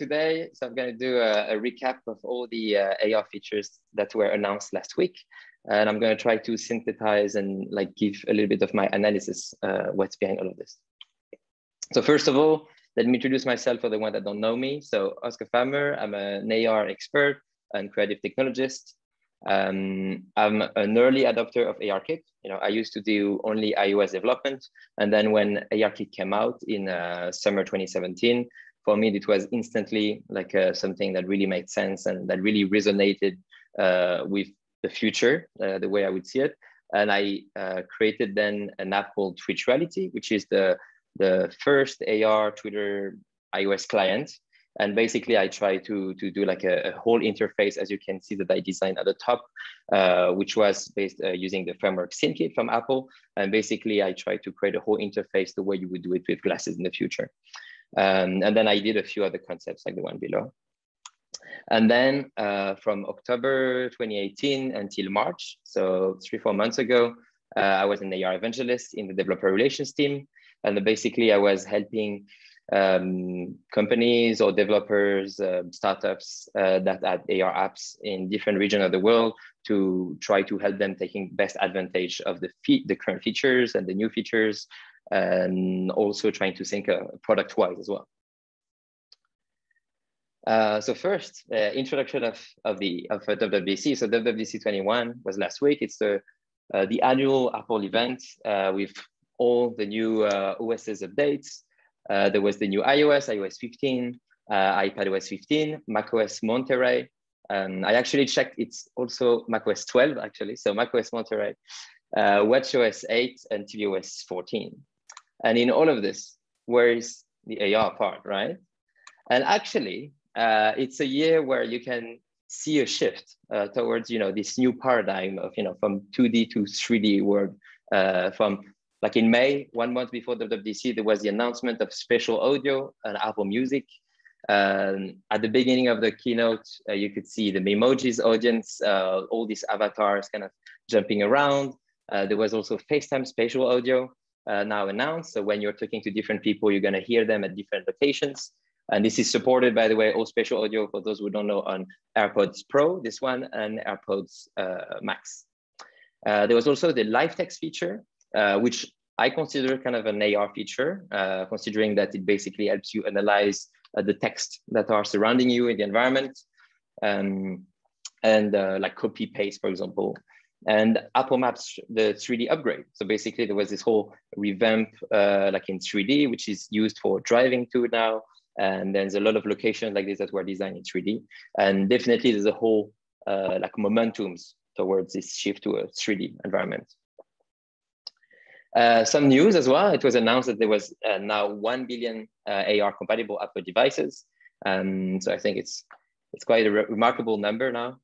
today, so I'm going to do a, a, recap of all the uh, AR features that were announced last week. And I'm going to try to synthesize and like give a little bit of my analysis, uh, what's behind all of this. So first of all, let me introduce myself for the one that don't know me. So Oscar Falmer, I'm an AR expert and creative technologist. Um, I'm an early adopter of ARKit. You know, I used to do only iOS development. And then when ARKit came out in uh, summer 2017, for me, it was instantly like uh, something that really made sense and that really resonated uh, with the future, uh, the way I would see it. And I uh, created then an app called TweetReality, which is the, the first AR Twitter iOS client and basically, I try to, to do like a, a, whole interface, as you can see that I designed at the top, uh, which was based uh, using the framework SceneKit from Apple. And basically, I try to create a whole interface the way you would do it with glasses in the future. Um, and then I did a few other concepts like the one below. And then uh, from October 2018 until March, so three, four months ago, uh, I was an AR evangelist in the developer relations team. And basically I was helping um, companies or developers, uh, startups that add AR apps in different regions of the world to try to help them taking best advantage of the, the current features and the new features, and also trying to think uh, product-wise as well. Uh, so first, uh, introduction of, of the of WWDC. So WWDC 21 was last week. It's the uh, the annual Apple event with all the new OS's updates, uh, there was the new iOS, iOS 15, uh, iPadOS 15, macOS Monterey. Um, I actually checked, it's also macOS 12 actually. So macOS Monterey, uh, WatchOS 8 and tvOS 14. And in all of this, where is the AR part, right? And actually, uh, it's a year where you can see a shift uh, towards, you know, this new paradigm of, you know, from 2D to 3D world, uh, from like in May, one month before the WWDC, there was the announcement of spatial audio and Apple Music. Um, at the beginning of the keynote, uh, you could see the Memojis audience, uh, all these avatars kind of jumping around. Uh, there was also FaceTime spatial audio uh, now announced. So when you're talking to different people, you're gonna hear them at different locations. And this is supported, by the way, all spatial audio for those who don't know on AirPods Pro, this one, and AirPods uh, Max. Uh, there was also the live text feature, uh, which I consider kind of an AR feature, uh, considering that it basically helps you analyze uh, the text that are surrounding you in the environment, um, and uh, like copy paste, for example. And Apple Maps, the 3D upgrade. So basically, there was this whole revamp, uh, like in 3D, which is used for driving too now. And there's a lot of locations like this that were designed in 3D. And definitely, there's a whole like momentums towards this shift to a 3D environment. Uh, some news as well. It was announced that there was uh, now 1 billion uh, AR compatible Apple devices. Um, so I think it's, it's quite a re remarkable number now.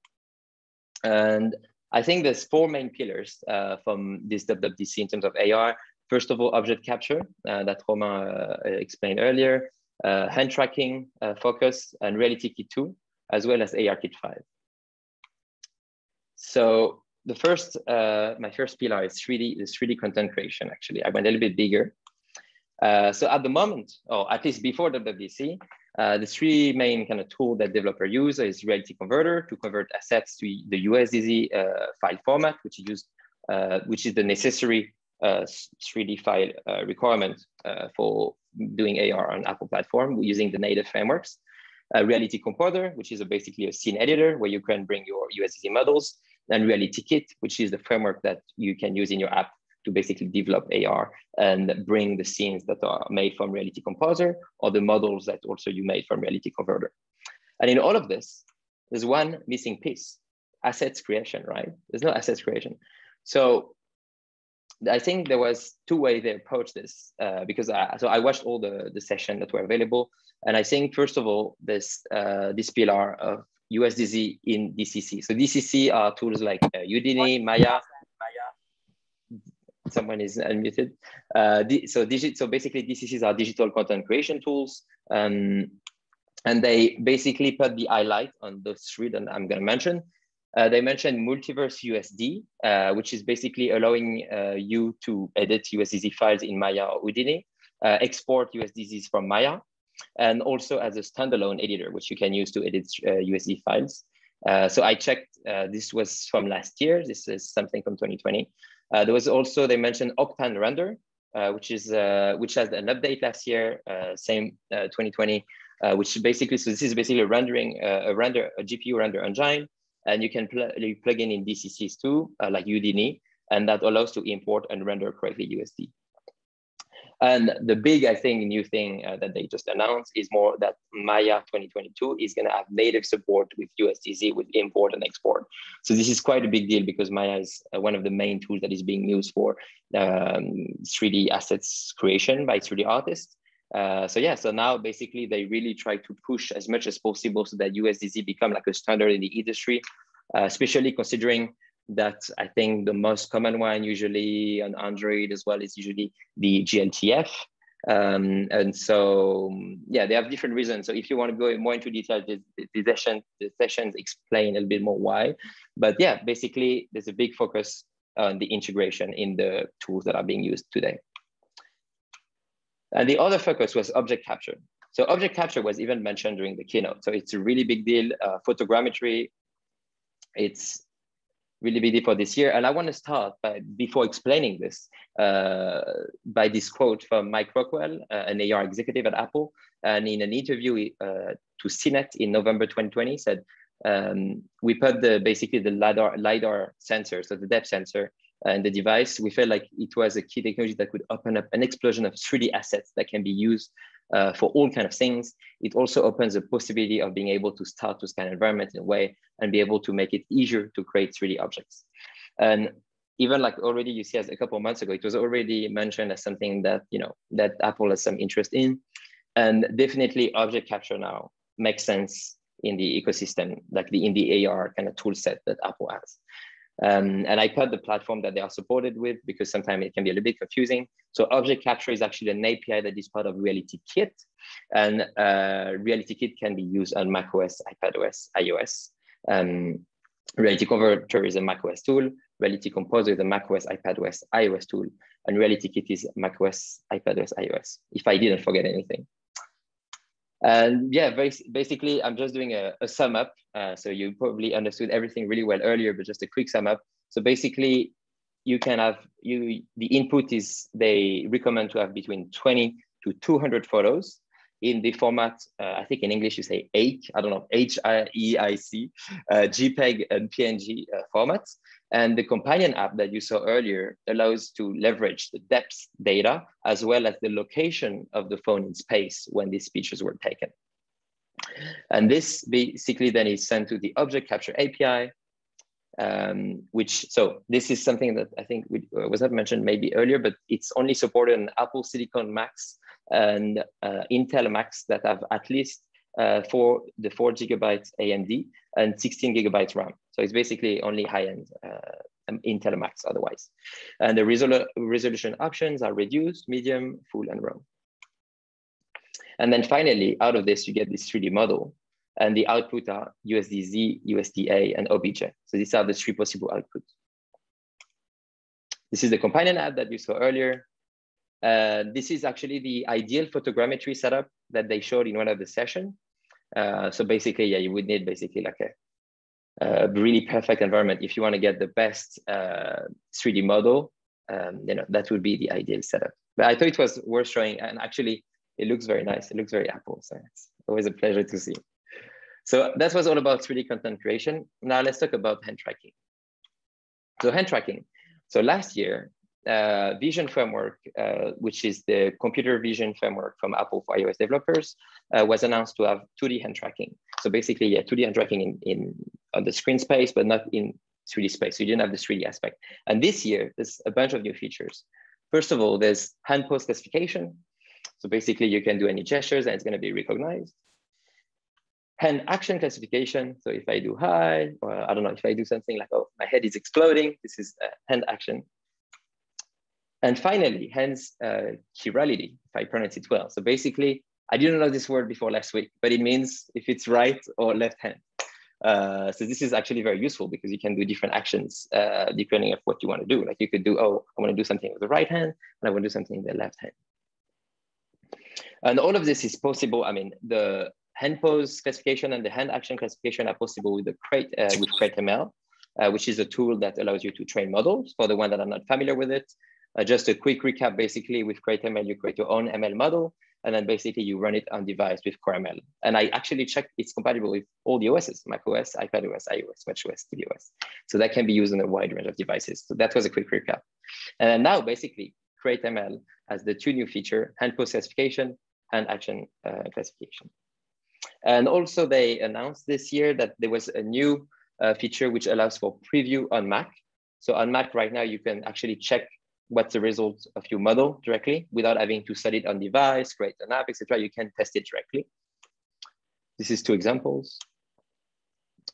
And I think there's four main pillars uh, from this WWDC in terms of AR. First of all, object capture uh, that Romain explained earlier, hand tracking, focus, and Reality Kit 2, as well as ARKit 5. So the first, uh, my first pillar is 3D, is 3D content creation, actually. I went a little bit bigger. Uh, so at the moment, or at least before WWDC, uh, the three main kind of tool that developer use is Reality Converter to convert assets to the USDZ uh, file format, which is used, uh, which is the necessary 3D uh, file requirement for doing AR on Apple platform using the native frameworks. Reality Composer, which is a basically a scene editor where you can bring your USDZ models and Reality Kit, which is the framework that you can use in your app to basically develop AR and bring the scenes that are made from Reality Composer or the models that also you made from Reality Converter. And in all of this, there's one missing piece, assets creation, right? There's no assets creation. So I think there was two ways they approached this uh, because I, so I watched all the, the session that were available. And I think, first of all, this, uh, this pillar of USDZ in DCC. So DCC are tools like uh, Houdini, Maya. Someone is unmuted. Uh, so, digit, so basically DCCs are digital content creation tools. Um, and they basically put the highlight on those three that I'm gonna mention. Uh, they mentioned Multiverse USD, uh, which is basically allowing uh, you to edit USDZ files in Maya or Houdini, uh, export USDZs from Maya, and also as a standalone editor, which you can use to edit USD files. Uh, so I checked, this was from last year. This is something from 2020. Uh, there was also, they mentioned Octane Render, uh, which is uh, which has an update last year, uh, same uh, 2020, which basically, so this is basically rendering a render, a GPU render engine, and you can pl you plug in in DCCs too, like Houdini, and that allows to import and render correctly USD. And the big, I think, new thing uh, that they just announced is more that Maya 2022 is going to have native support with USDZ with import and export. So this is quite a big deal because Maya is uh, one of the main tools that is being used for um, 3D assets creation by 3D artists. Uh, so yeah, so now basically they really try to push as much as possible so that USDZ become like a standard in the industry, uh, especially considering that I think the most common one usually on Android as well is usually the GLTF. Um, and so, yeah, they have different reasons. So if you want to go more into detail, the, the, session, the sessions explain a little bit more why. But yeah, basically there's a big focus on the integration in the tools that are being used today. And the other focus was object capture. So object capture was even mentioned during the keynote. So it's a really big deal. Uh, photogrammetry, it's really busy for this year. And I want to start by, before explaining this uh, by this quote from Mike Rockwell, uh, an AR executive at Apple. And in an interview uh, to CNET in November 2020 said, um, we put the basically the LiDAR, LiDAR sensor, so the depth sensor and the device, we felt like it was a key technology that could open up an explosion of 3D assets that can be used uh, for all kind of things. It also opens the possibility of being able to start to scan environment in a way and be able to make it easier to create 3D objects. And even like already you see as a couple months ago, it was already mentioned as something that, you know, that Apple has some interest in. And definitely object capture now makes sense in the ecosystem, like the in the AR kind of tool set that Apple has. Um, and I put the platform that they are supported with because sometimes it can be a little bit confusing. So object capture is actually an API that is part of Reality Kit. And uh, Reality Kit can be used on macOS, iPadOS, iOS. Um, Reality Converter is a macOS tool. Reality Composer is a macOS, iPadOS, iOS tool. And Reality Kit is macOS, iPadOS, iOS, if I didn't forget anything. And yeah, basically, I'm just doing a, a sum up. Uh, so you probably understood everything really well earlier, but just a quick sum up. So basically, you can have you the input is they recommend to have between 20 to 200 photos in the format. Uh, I think in English you say H. I don't know H I E I C, uh, JPEG and PNG uh, formats. And the companion app that you saw earlier allows to leverage the depth data as well as the location of the phone in space when these pictures were taken. And this basically then is sent to the object capture API, um, which, so this is something that I think we, uh, was not mentioned maybe earlier, but it's only supported on Apple Silicon Macs and uh, Intel Macs that have at least uh, for the four gigabytes AMD and 16 gigabytes RAM. So it's basically only high-end uh, Intel Macs otherwise. And the resol resolution options are reduced, medium, full, and RAW. And then finally, out of this, you get this 3D model. And the output are USDZ, USDA, and OBJ. So these are the three possible outputs. This is the companion app that you saw earlier. Uh, this is actually the ideal photogrammetry setup that they showed in one of the sessions. Uh, so basically, yeah, you would need basically like a, a really perfect environment. If you want to get the best uh, 3D model, um, you know, that would be the ideal setup. But I thought it was worth showing. And actually, it looks very nice. It looks very Apple. So it's always a pleasure to see. So that was all about 3D content creation. Now let's talk about hand tracking. So hand tracking. So last year, uh, Vision framework, uh, which is the computer vision framework from Apple for iOS developers, uh, was announced to have 2D hand tracking. So basically, yeah, 2D hand tracking in, in on the screen space, but not in 3D space. So you didn't have the 3D aspect. And this year, there's a bunch of new features. First of all, there's hand pose classification. So basically, you can do any gestures and it's going to be recognized. Hand action classification. So if I do hi, or I don't know, if I do something like, oh, my head is exploding, this is hand action. And finally, hence uh, chirality, if I pronounce it well. So basically, I didn't know this word before last week, but it means if it's right or left hand. Uh, so this is actually very useful because you can do different actions uh, depending of what you want to do. Like you could do, oh, I want to do something with the right hand, and I want to do something with the left hand. And all of this is possible. I mean, the hand pose classification and the hand action classification are possible with the Create uh, with CreateML, uh, which is a tool that allows you to train models. For the one that are not familiar with it, uh, just a quick recap. Basically, with CreateML, you create your own ML model, and then basically you run it on device with CoreML. And I actually checked it's compatible with all the OSs, macOS, iPadOS, iOS, watchOS, tvOS. So that can be used on a wide range of devices. So that was a quick recap. And now basically CreateML has the two new feature, hand pose classification and action uh, classification. And also they announced this year that there was a new uh, feature which allows for preview on Mac. So on Mac right now, you can actually check what's the result of your model directly without having to set it on device, create an app, etc. You can test it directly. This is two examples.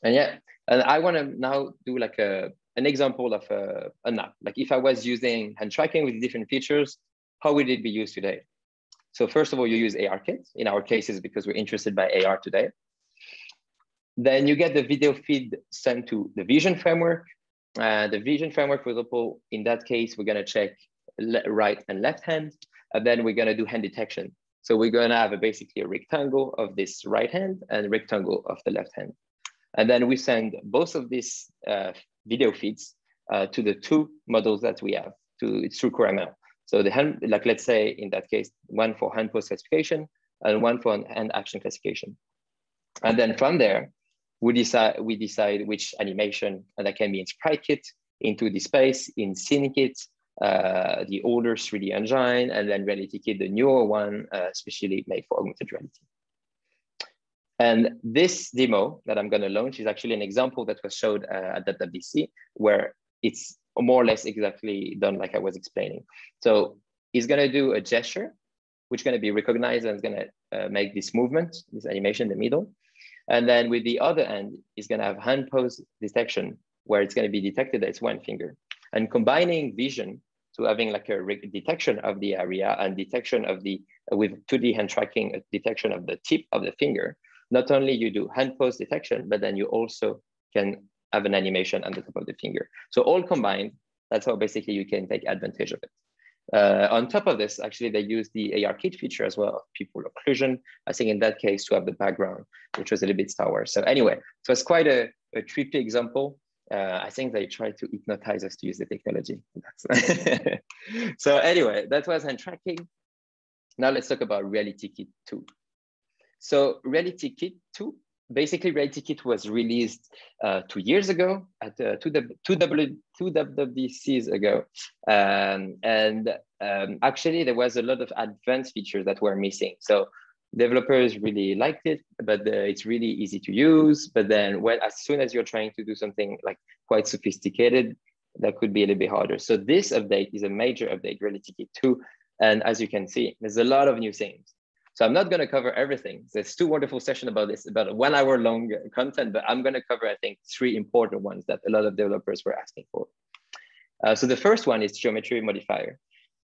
And yeah, and I want to now do like a, an example of a, an app. Like if I was using hand tracking with different features, how would it be used today? So first of all, you use ARKit. In our cases, because we're interested by AR today. Then you get the video feed sent to the vision framework. Uh, the vision framework, for example, in that case, we're gonna check right and left hand, and then we're gonna do hand detection. So we're gonna have a, basically a rectangle of this right hand and rectangle of the left hand. And then we send both of these uh, video feeds uh, to the two models that we have to through CoreML. So the hand, like let's say in that case, one for hand pose classification and one for hand action classification. And then from there, we decide we decide which animation, that can be in SpriteKit, into the space, in SceneKit, uh, the older 3D engine, and then RealityKit, the newer one, uh, especially made for augmented reality. And this demo that I'm going to launch is actually an example that was showed uh, at WWDC, where it's more or less exactly done like I was explaining. So he's gonna do a gesture, which is gonna be recognized and is gonna uh, make this movement, this animation in the middle. And then with the other end, he's gonna have hand pose detection, where it's gonna be detected that it's one finger. And combining vision to having like a detection of the area and detection of the, uh, with 2D hand tracking, a detection of the tip of the finger, not only you do hand pose detection, but then you also can have an animation on the top of the finger. So all combined, that's how basically you can take advantage of it. Uh, on top of this, actually, they use the ARKit feature as well of people occlusion. I think in that case to have the background, which was a little bit Wars. So anyway, so it's quite a, a trippy example. Uh, I think they tried to hypnotize us to use the technology. so anyway, that was hand tracking. Now let's talk about Reality Kit 2. So Reality Kit 2 basically RealityKit was released uh, two years ago at uh, two, two, w, two WWDCs ago. Um, and um, actually there was a lot of advanced features that were missing. So developers really liked it, but uh, it's really easy to use. But then when, as soon as you're trying to do something like quite sophisticated, that could be a little bit harder. So this update is a major update, RealityKit 2. And as you can see, there's a lot of new things. So I'm not going to cover everything. There's two wonderful sessions about this, about one hour long content, but I'm going to cover, I think, three important ones that a lot of developers were asking for. Uh, so the first one is geometry modifier.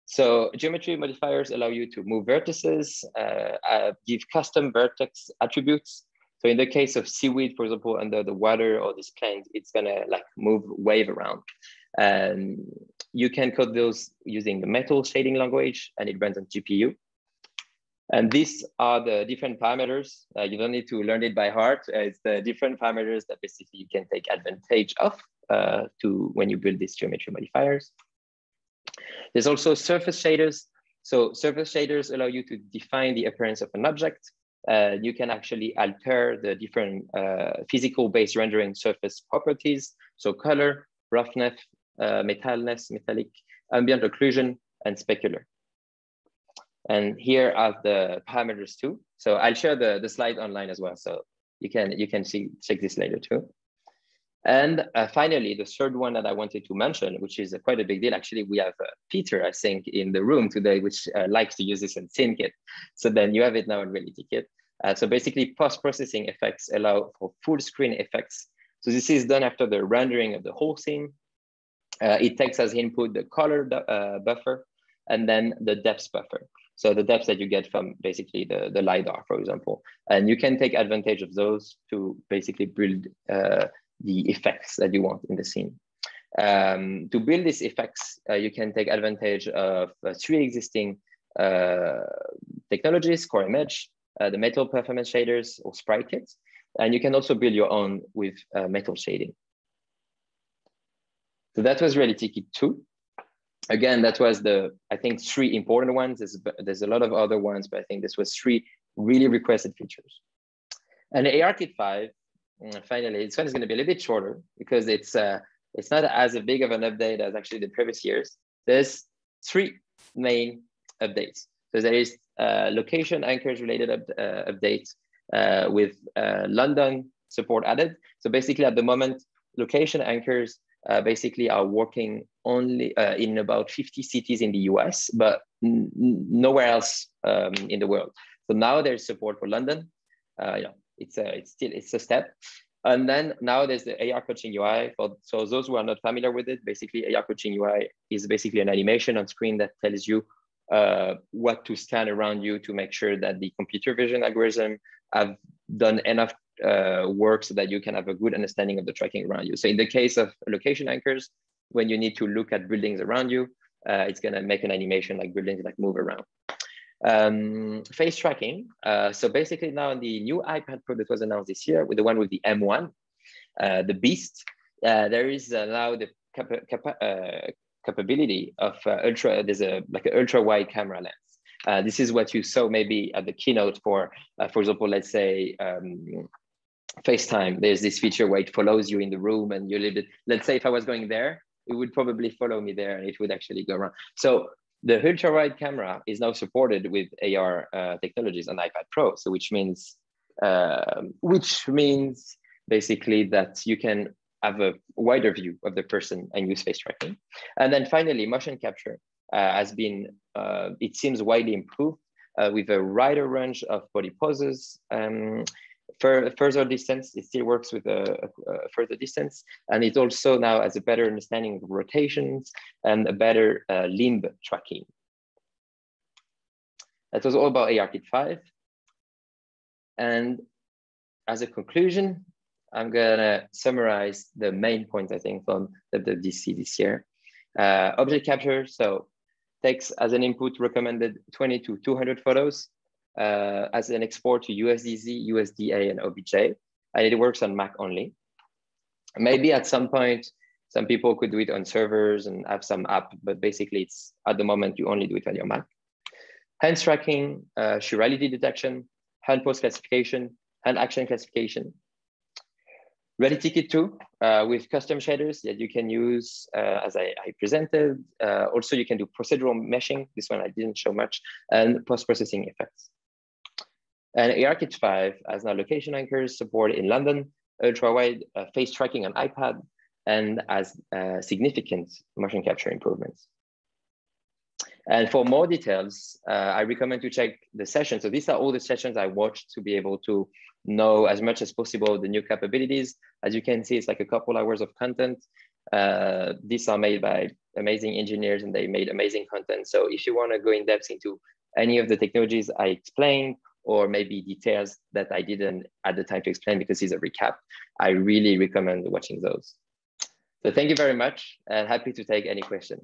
So geometry modifiers allow you to move vertices, uh, uh, give custom vertex attributes. So in the case of seaweed, for example, under the water or this plant, it's gonna like move wave around. And you can code those using the metal shading language and it runs on GPU. And these are the different parameters. Uh, you don't need to learn it by heart. Uh, it's the different parameters that basically you can take advantage of uh, to when you build these geometry modifiers. There's also surface shaders. So surface shaders allow you to define the appearance of an object. You can actually alter the different uh, physical based rendering surface properties. So color, roughness, uh, metalness, metallic, ambient occlusion, and specular. And here are the parameters too. So I'll share the, the slide online as well. So you can, you can see, check this later too. And uh, finally, the third one that I wanted to mention, which is a, quite a big deal. Actually, we have uh, Peter, I think, in the room today, which uh, likes to use this in SceneKit. So then you have it now in RealityKit. Uh, so basically, post-processing effects allow for full screen effects. So this is done after the rendering of the whole scene. Uh, it takes as input the color uh, buffer and then the depth buffer. So the depth that you get from basically the, the LiDAR, for example. And you can take advantage of those to basically build uh, the effects that you want in the scene. Um, to build these effects, uh, you can take advantage of uh, three existing uh, technologies, core image, uh, the metal performance shaders or sprite kits. And you can also build your own with uh, metal shading. So that was Reality Kit 2. Again, that was the, I think, three important ones. There's, there's a lot of other ones, but I think this was three really requested features. And ARKit 5, mm, finally, this one is going to be a little bit shorter because it's uh, it's not as big of an update as actually the previous years. There's three main updates. So there is uh, location anchors related up, uh, updates uh, with uh, London support added. So basically at the moment, location anchors uh, basically are working only uh, in about 50 cities in the US, but nowhere else um, in the world. So now there's support for London. Uh, yeah, it's a, it's still it's a step. And then now there's the AR coaching UI. For so those who are not familiar with it, basically AR coaching UI is basically an animation on screen that tells you uh, what to scan around you to make sure that the computer vision algorithm have done enough uh, work so that you can have a good understanding of the tracking around you. So in the case of location anchors, when you need to look at buildings around you, uh, it's gonna make an animation like buildings like move around. Um, face tracking. Uh, so basically now the new iPad Pro that was announced this year with the one with the M1, uh, the Beast, uh, there is uh, now the cap cap capability of ultra, there's a like an ultra wide camera lens. Uh, this is what you saw maybe at the keynote for, uh, for example, let's say um, FaceTime. There's this feature where it follows you in the room and you live it. Let's say if I was going there, it would probably follow me there and it would actually go around. So the ultra wide camera is now supported with AR uh, technologies on iPad Pro. So which means, uh, which means basically that you can have a wider view of the person and use face tracking. And then finally, motion capture uh, has been, uh, it seems widely improved uh, with a wider range of body poses. Um, for further distance, it still works with a, a, a, further distance. And it also now has a better understanding of rotations and a better uh, limb tracking. That was all about ARKit 5. And as a conclusion, I'm gonna summarize the main points I think from WWDC this year. Uh, object capture, so takes as an input recommended 20 to 200 photos uh, as an export to USDZ, USDA, and OBJ, and it works on Mac only. Maybe at some point, some people could do it on servers and have some app, but basically it's at the moment you only do it on your Mac. Hand tracking, uh, chirality detection, hand pose classification, hand action classification, Reality Kit 2 uh, with custom shaders that you can use uh, as I, I presented. Uh, also, you can do procedural meshing. This one I didn't show much, and post-processing effects. And ARKit 5 has now location anchors support in London, ultra-wide uh, face tracking on iPad, and as uh, significant motion capture improvements. And for more details, uh, I recommend to check the session. So these are all the sessions I watched to be able to know as much as possible the new capabilities. As you can see, it's like a couple hours of content. Uh, these are made by amazing engineers and they made amazing content. So if you want to go in depth into any of the technologies I explained, or maybe details that I didn't at the time to explain because it's a recap, I really recommend watching those. So thank you very much and happy to take any questions.